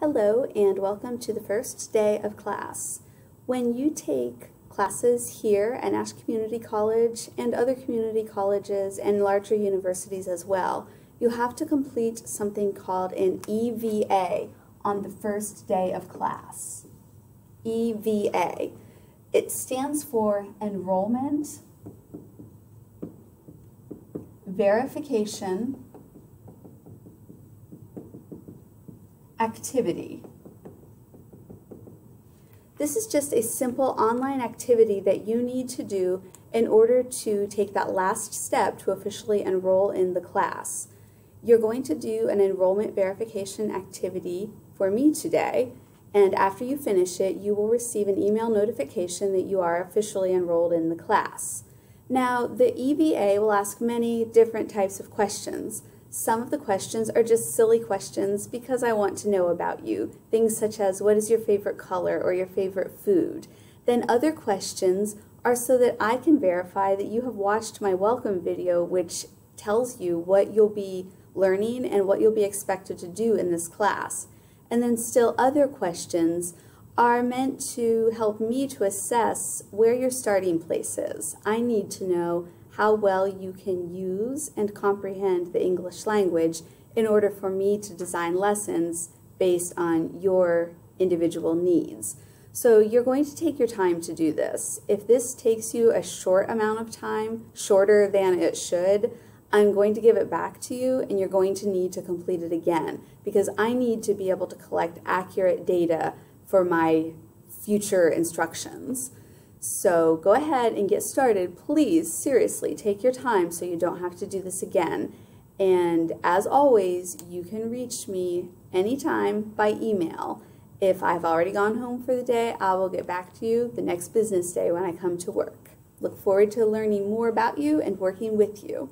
Hello and welcome to the first day of class. When you take classes here at Nash Community College and other community colleges and larger universities as well, you have to complete something called an EVA on the first day of class. EVA. It stands for Enrollment Verification activity. This is just a simple online activity that you need to do in order to take that last step to officially enroll in the class. You're going to do an enrollment verification activity for me today, and after you finish it, you will receive an email notification that you are officially enrolled in the class. Now, the EVA will ask many different types of questions. Some of the questions are just silly questions because I want to know about you. Things such as what is your favorite color or your favorite food. Then other questions are so that I can verify that you have watched my welcome video which tells you what you'll be learning and what you'll be expected to do in this class. And then still other questions are meant to help me to assess where your starting place is. I need to know how well you can use and comprehend the English language in order for me to design lessons based on your individual needs. So you're going to take your time to do this. If this takes you a short amount of time, shorter than it should, I'm going to give it back to you and you're going to need to complete it again because I need to be able to collect accurate data for my future instructions. So go ahead and get started. Please, seriously, take your time so you don't have to do this again. And as always, you can reach me anytime by email. If I've already gone home for the day, I will get back to you the next business day when I come to work. Look forward to learning more about you and working with you.